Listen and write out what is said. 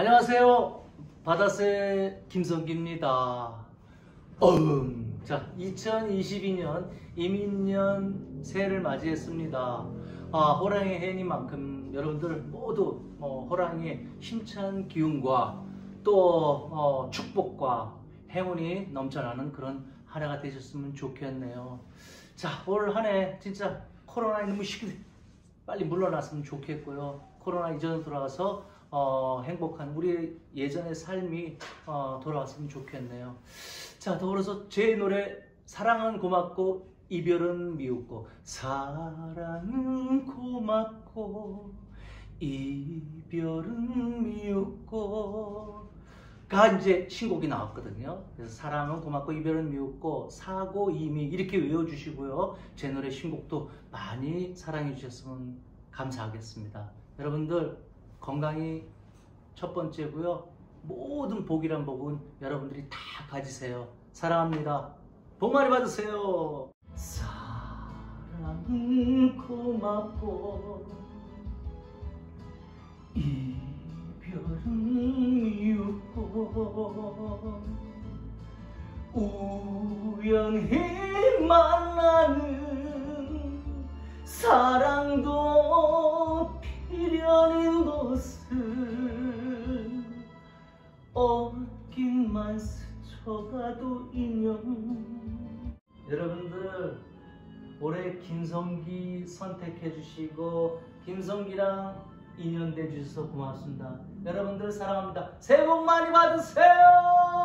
안녕하세요. 바다새 김성기입니다. 어음. 자, 2022년 이민년 새해를 맞이했습니다. 아, 호랑이 해니만큼 여러분들 모두 어, 호랑이의 힘찬 기운과 또 어, 축복과 행운이 넘쳐나는 그런 한 해가 되셨으면 좋겠네요. 자, 올 한 해 진짜 코로나 너무 시기 빨리 물러났으면 좋겠고요. 코로나 이전으로 돌아가서 어, 행복한 우리 예전의 삶이 어, 돌아왔으면 좋겠네요. 자, 더불어서 제 노래 사랑은 고맙고 이별은 미웠고 사랑은 고맙고 이별은 미웠고 가 이제 신곡이 나왔거든요. 그래서 사랑은 고맙고 이별은 미웠고 사고 이미 이렇게 외워주시고요. 제 노래 신곡도 많이 사랑해 주셨으면 감사하겠습니다. 여러분들 건강이 첫 번째고요. 모든 복이란 복은 여러분들이 다 가지세요. 사랑합니다. 복 많이 받으세요. 사랑은 고맙고 이 우연히 만나는 사랑도 필연인 것을 어긴만 스쳐가도 인연. 여러분들 올해 김성기 선택해 주시고 김성기랑 인연돼 주셔서 고맙습니다. 여러분들 사랑합니다. 새해 복 많이 받으세요.